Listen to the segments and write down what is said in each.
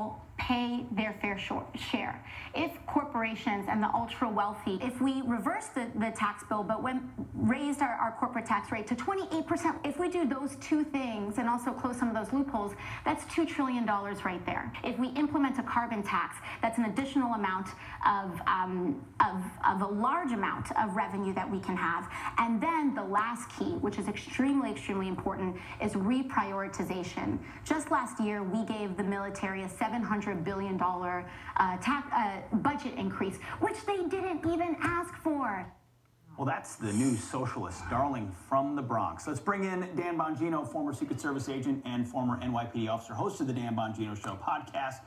people pay their fair share. If corporations and the ultra wealthy, if we reverse the, the tax bill but when raised our, our corporate tax rate to 28%, if we do those two things and also close some of those loopholes, that's $2 trillion right there. If we implement a carbon tax, that's an additional amount of, um, of, of a large amount of revenue that we can have. And then the last key, which is extremely, extremely important, is reprioritization. Just last year, we gave the military a 700 $100 billion uh, uh, budget increase, which they didn't even ask for. Well, that's the new socialist darling from the Bronx. Let's bring in Dan Bongino, former Secret Service agent and former NYPD officer, host of the Dan Bongino Show podcast.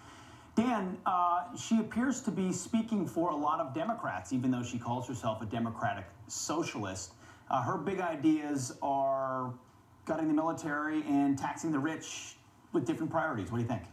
Dan, uh, she appears to be speaking for a lot of Democrats, even though she calls herself a Democratic socialist. Uh, her big ideas are gutting the military and taxing the rich with different priorities. What do you think?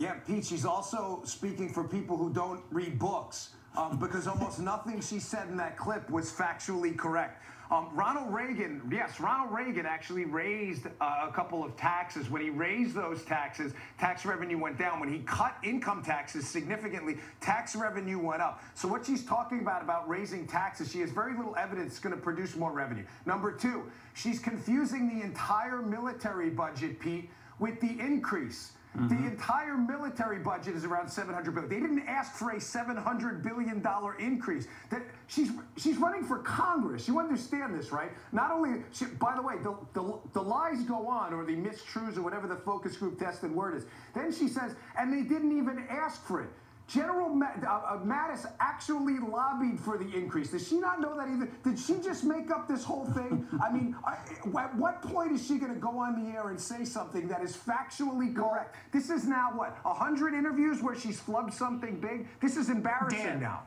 Yeah, Pete, she's also speaking for people who don't read books um, because almost nothing she said in that clip was factually correct. Um, Ronald Reagan, yes, Ronald Reagan actually raised uh, a couple of taxes. When he raised those taxes, tax revenue went down. When he cut income taxes significantly, tax revenue went up. So what she's talking about, about raising taxes, she has very little evidence it's going to produce more revenue. Number two, she's confusing the entire military budget, Pete, with the increase. Mm -hmm. The entire military budget is around 700 billion. They didn't ask for a 700 billion dollar increase. That she's she's running for Congress. You understand this, right? Not only, she, by the way, the, the the lies go on, or the mistruths, or whatever the focus group tested word is. Then she says, and they didn't even ask for it. General uh, uh, Mattis actually lobbied for the increase. Does she not know that either? Did she just make up this whole thing? I mean, at what point is she going to go on the air and say something that is factually correct? This is now what, 100 interviews where she's flubbed something big? This is embarrassing Dan, now.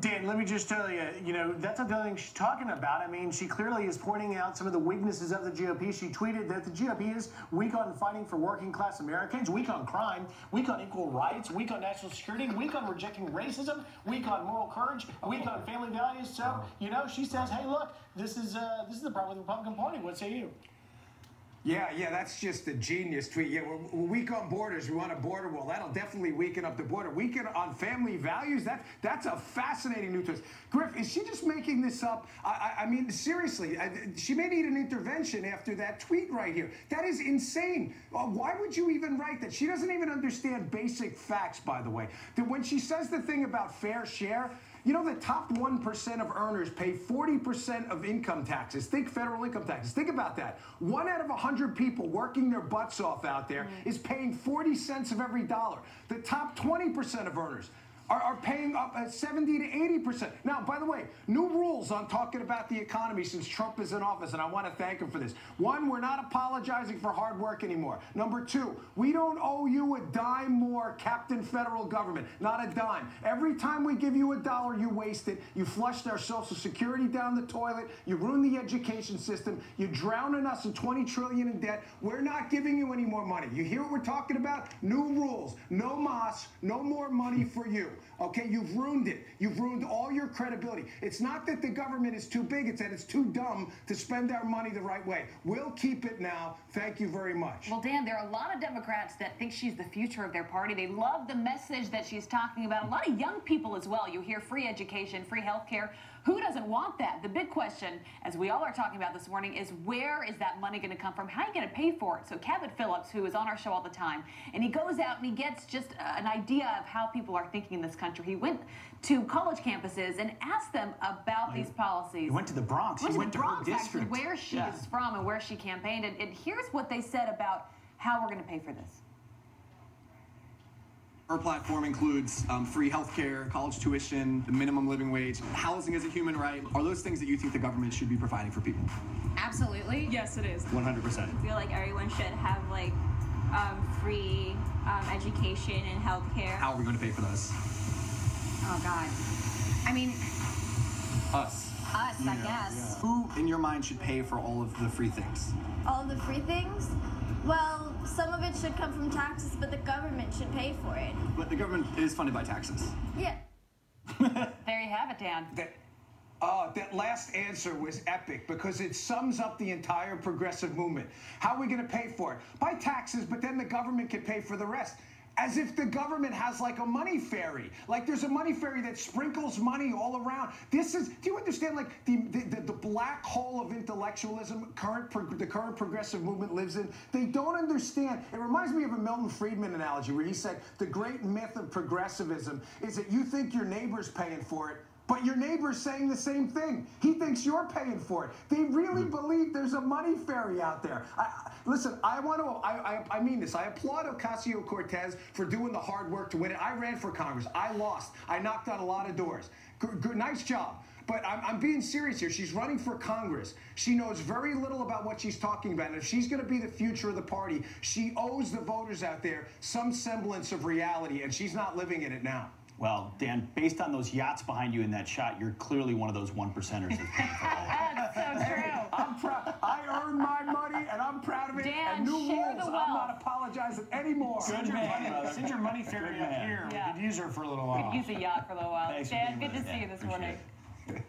Dan, let me just tell you, you know, that's not the thing she's talking about. I mean, she clearly is pointing out some of the weaknesses of the GOP. She tweeted that the GOP is weak on fighting for working class Americans, weak on crime, weak on equal rights, weak on national security, weak on rejecting racism, weak on moral courage, weak on family values. So, you know, she says, hey, look, this is uh, this is the problem with the Republican Party. What say you? Yeah, yeah, that's just a genius tweet. Yeah, we're, we're, weak on borders. We want a border wall. That'll definitely weaken up the border. Weaken on family values. That that's a fascinating new twist. Griff, is she just making this up? I, I, I mean, seriously, I, she may need an intervention after that tweet right here. That is insane. Uh, why would you even write that? She doesn't even understand basic facts, by the way. That when she says the thing about fair share, you know, the top 1% of earners pay 40% of income taxes. Think federal income taxes. Think about that. One out of 100 people working their butts off out there mm. is paying 40 cents of every dollar. The top 20% of earners are, are paying up at 70 to 80%. Now, by the way, new rules on talking about the economy since Trump is in office, and I want to thank him for this. One, we're not apologizing for hard work anymore. Number two, we don't owe you a dime more, Captain Federal Government. Not a dime. Every time we give you a dollar, you waste it. You flushed our Social Security down the toilet. You ruined the education system. You're drowning us in 20 trillion in debt. We're not giving you any more money. You hear what we're talking about? New rules. No mas, no more money for you. Okay, you've ruined it. You've ruined all your credibility. It's not that the government is too big, it's that it's too dumb to spend our money the right way. We'll keep it now. Thank you very much. Well, Dan, there are a lot of Democrats that think she's the future of their party. They love the message that she's talking about. A lot of young people as well. You hear free education, free health care. Who doesn't want that? The big question, as we all are talking about this morning, is where is that money going to come from? How are you going to pay for it? So Kevin Phillips, who is on our show all the time, and he goes out and he gets just an idea of how people are thinking in this country. He went to college campuses and asked them about these policies. He went to the Bronx. Went he to went to Bronx, her district. where she yeah. is from and where she campaigned. And, and here's what they said about how we're going to pay for this. Our platform includes um, free healthcare, college tuition, the minimum living wage, housing is a human right. Are those things that you think the government should be providing for people? Absolutely. Yes, it is. 100%. I feel like everyone should have like um, free um, education and healthcare. How are we going to pay for those? Oh God. I mean, us. Us, yeah, I guess. Yeah. Who, in your mind, should pay for all of the free things? All of the free things? Well, some of it should come from taxes, but the government should pay for it. But the government is funded by taxes. Yeah. there you have it, Dan. Oh, that last answer was epic because it sums up the entire progressive movement. How are we going to pay for it? By taxes, but then the government can pay for the rest. As if the government has like a money fairy. Like there's a money fairy that sprinkles money all around. This is, do you understand like the, the, the black hole of intellectualism current the current progressive movement lives in? They don't understand. It reminds me of a Milton Friedman analogy where he said the great myth of progressivism is that you think your neighbor's paying for it, but your neighbor's saying the same thing. He thinks you're paying for it. They really mm-hmm. believe there's a money fairy out there. I, I- listen, I want to, I, I, I mean this. I applaud Ocasio Cortez for doing the hard work to win it. I ran for Congress. I lost. I knocked on a lot of doors. Good, good, nice job. But I'm, I'm being serious here. She's running for Congress. She knows very little about what she's talking about. And if she's going to be the future of the party, she owes the voters out there some semblance of reality, and she's not living in it now. Well, Dan, based on those yachts behind you in that shot, you're clearly one of those one percenters that's paying for all of it. That's so true. I'm proud. I earned my money, and I'm proud of it. Dan, and new share rules. the I'm not apologizing anymore. Send your, money, brother. send your money fairy Good up here. Yeah. We could use her for a little while. We could use a yacht for a little while. Thanks Dan, good to us. see you this appreciate morning. it.